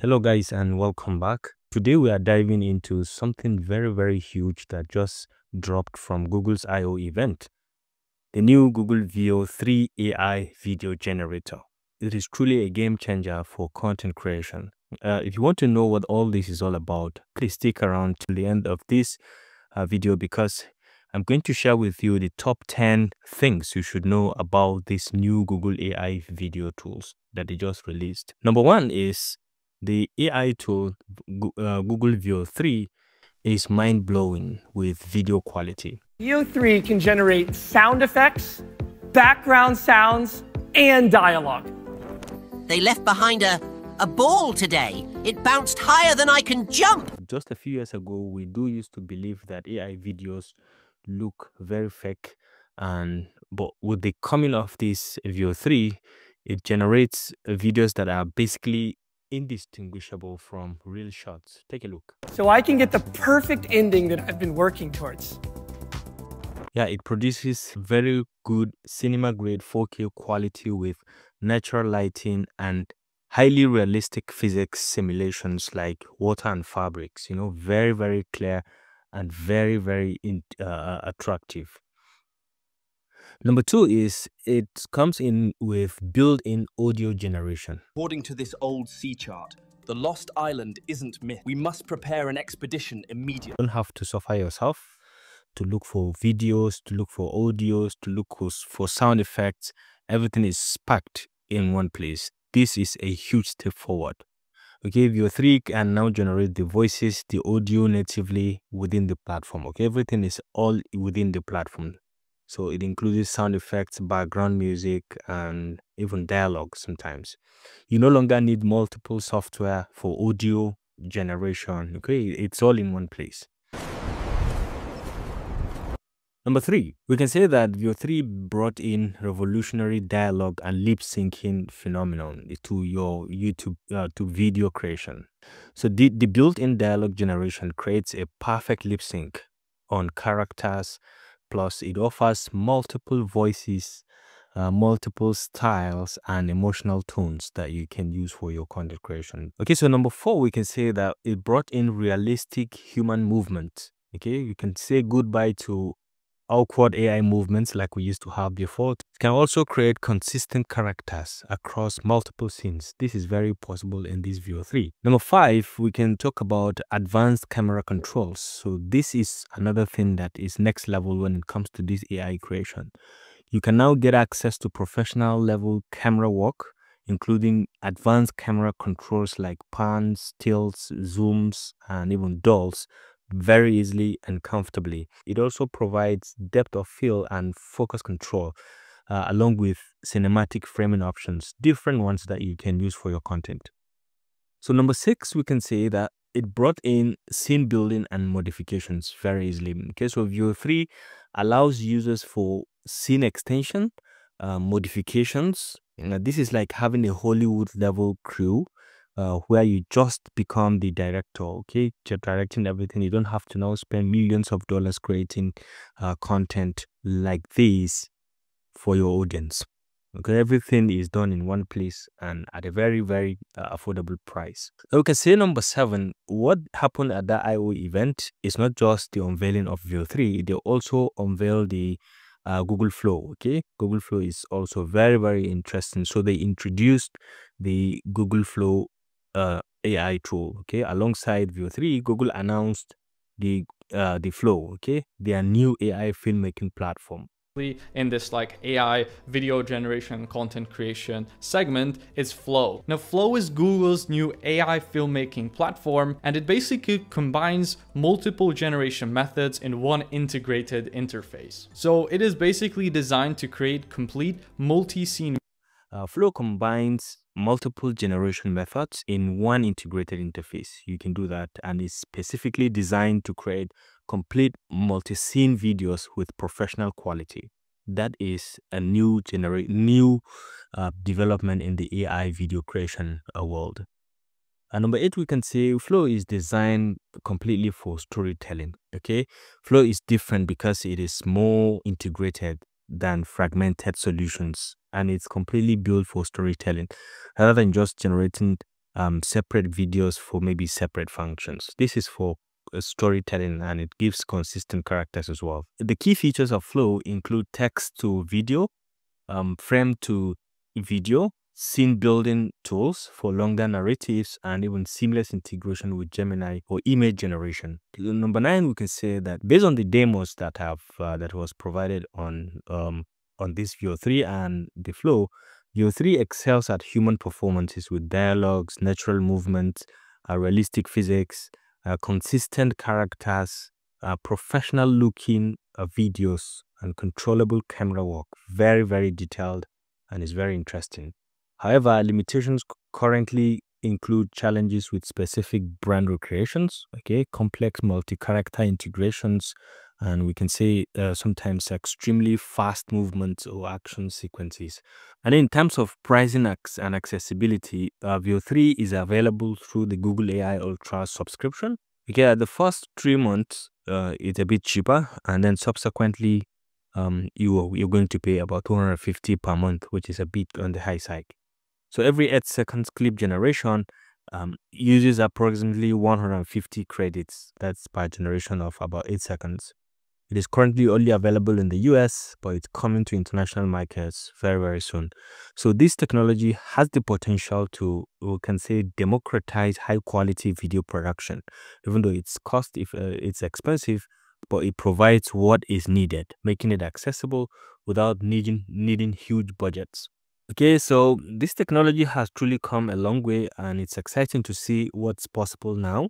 Hello guys and welcome back. Today we are diving into something very very huge that just dropped from Google's I.O. event. The new Google Veo 3 AI video generator. It is truly a game changer for content creation. Uh, if you want to know what all this is all about, please stick around till the end of this uh, video because I'm going to share with you the top 10 things you should know about this new Google AI video tools that they just released. Number one is the AI tool uh, Google Veo 3 is mind blowing with video quality. Veo 3 can generate sound effects, background sounds, and dialogue. They left behind a, a ball today. It bounced higher than I can jump. Just a few years ago, we do used to believe that AI videos look very fake and but with the coming of this Veo 3 it generates videos that are basically indistinguishable from real shots. Take a look. So I can get the perfect ending that I've been working towards. Yeah, it produces very good cinema grade 4K quality with natural lighting and highly realistic physics simulations like water and fabrics, you know, very, very clear and very, very in, uh, attractive. Number two is it comes in with built-in audio generation. According to this old sea chart, the lost island isn't myth. We must prepare an expedition immediately. You don't have to suffer yourself to look for videos, to look for audios, to look for sound effects. Everything is packed in one place. This is a huge step forward. Okay, Veo 3 can now generate the voices, the audio natively within the platform. Okay, everything is all within the platform. So it includes sound effects, background music, and even dialogue sometimes. You no longer need multiple software for audio generation. Okay, it's all in one place. Number three, we can say that Veo 3 brought in revolutionary dialogue and lip syncing phenomenon to your YouTube uh, to video creation. So the, the built-in dialogue generation creates a perfect lip sync on characters Plus, it offers multiple voices, uh, multiple styles, and emotional tones that you can use for your content creation. Okay, so number four, we can say that it brought in realistic human movement. Okay, you can say goodbye to awkward AI movements like we used to have before. It can also create consistent characters across multiple scenes. This is very possible in this Veo 3. Number five, we can talk about advanced camera controls. So this is another thing that is next level when it comes to this AI creation. You can now get access to professional level camera work, including advanced camera controls like pans, tilts, zooms, and even dolls very easily and comfortably. It also provides depth of field and focus control uh, along with cinematic framing options, different ones that you can use for your content. So number six, we can say that it brought in scene building and modifications very easily. Okay, so Veo 3 allows users for scene extension, uh, modifications. This is like having a Hollywood level crew uh, where you just become the director okay you're directing everything you don't have to now spend millions of dollars creating uh, content like this for your audience okay everything is done in one place and at a very very uh, affordable price okay say number seven what happened at that io event is not just the unveiling of veo 3 they also unveiled the uh, Google Flow. Okay, Google Flow is also very very interesting. So they introduced the Google Flow uh, AI tool. Okay, alongside Veo 3, Google announced the uh, the Flow. Okay, their new AI filmmaking platform in this like AI video generation content creation segment is Flow. Now Flow is Google's new AI filmmaking platform and it basically combines multiple generation methods in one integrated interface. So it is basically designed to create complete multi-scene uh, Flow combines multiple generation methods in one integrated interface. You can do that and it's specifically designed to create complete multi-scene videos with professional quality. That is a new generate new uh, development in the AI video creation uh, world. And number eight, we can say Flow is designed completely for storytelling. Okay, Flow is different because it is more integrated than fragmented solutions and it's completely built for storytelling rather than just generating um, separate videos for maybe separate functions. This is for uh, storytelling and it gives consistent characters as well. The key features of Flow include text to video, um, frame to video, scene building tools for longer narratives, and even seamless integration with Gemini or image generation. Number nine, we can say that based on the demos that have uh, that was provided on um, on this Veo 3 and the Flow, Veo 3 excels at human performances with dialogues, natural movement, uh, realistic physics, uh, consistent characters, uh, professional looking uh, videos, and controllable camera work. Very, very detailed and is very interesting. However, limitations currently include challenges with specific brand recreations, okay, complex multi-character integrations, and we can say uh, sometimes extremely fast movements or action sequences. And in terms of pricing and accessibility, uh, Veo 3 is available through the Google AI Ultra subscription. Okay, the first three months, uh, it's a bit cheaper, and then subsequently, um, you you're going to pay about 250 per month, which is a bit on the high side. So every 8 seconds clip generation um, uses approximately 150 credits. That's per generation of about 8 seconds. It is currently only available in the US, but it's coming to international markets very, very soon. So this technology has the potential to, we can say, democratize high quality video production. Even though it's cost, if uh, it's expensive, but it provides what is needed, making it accessible without needing, needing huge budgets. Okay, so this technology has truly come a long way and it's exciting to see what's possible now.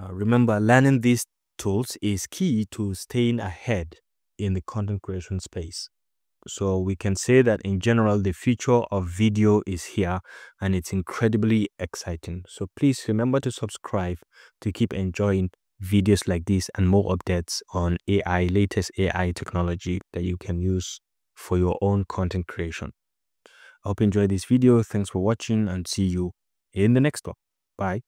Uh, remember, learning these tools is key to staying ahead in the content creation space. So we can say that in general, the future of video is here and it's incredibly exciting. So please remember to subscribe to keep enjoying videos like this and more updates on AI, latest AI technology that you can use for your own content creation. I hope you enjoyed this video. Thanks for watching and see you in the next one. Bye.